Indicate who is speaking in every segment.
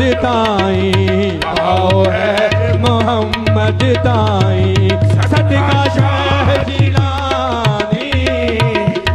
Speaker 1: ताई। आओ है मोहम्मद ताई। सदका शाह जिलानी।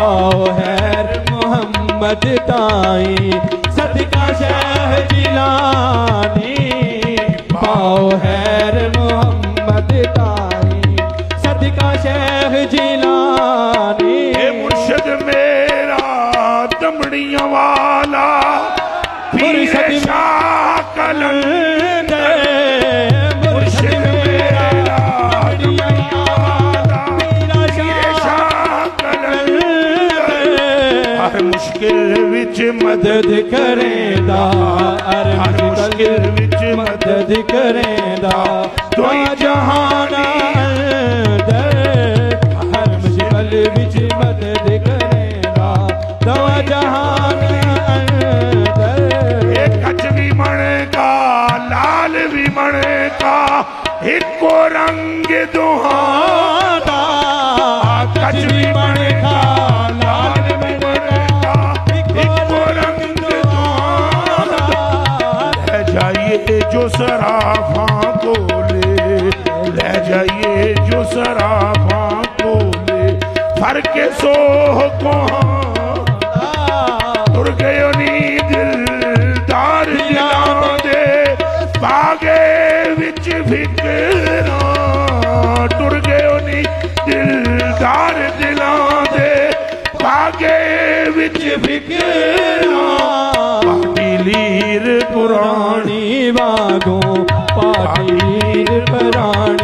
Speaker 1: आओ है मोहम्मद ताई। सदका शाह जिलानी। पाओ हैर मोहम्मद ताई। सदका शेख जिलानी।
Speaker 2: मुर्शद मेरा दमड़ियाँ वाला पीर शाह ਮੁਸ਼ਕਿਲ
Speaker 1: ਵਿੱਚ ਮਦਦ
Speaker 2: ਕਰੇਂਦਾ
Speaker 1: ਅਰ ਮੁਸ਼ਕਿਲ ਵਿੱਚ ਮਦਦ ਕਰੇਂਦਾ ਦੁਆ ਜਹਾਨਾ ਦਰ ਹਰ ਮੁਸ਼ਕਿਲ ਵਿੱਚ
Speaker 2: ਮਦਦ ਕਰੇਂਦਾ ਦੁਆ ਜਹਾਨਾ लाल भी मणका इको रंग दुहादा कच भी मणका लाल ले जाइए जो सराफा को ले ले जाइए जो सराफा को ले फर के सोह को तुर ਵਿੱਚ ਫਿਕਰਾਂ ਟੁਰ ਗਏ ਉਨੀ ਦਿਲਦਾਰ ਦਿਲਾਂ
Speaker 1: ਦੇ। ਬਾਗੇ ਵਿੱਚ ਫਿਕਰਾਂ ਪਾਟੀ ਲੀਰ ਪੁਰਾਣੀ ਵਾਗੋਂ ਪਾਟੀ ਲੀਰ ਪੁਰਾਣੀ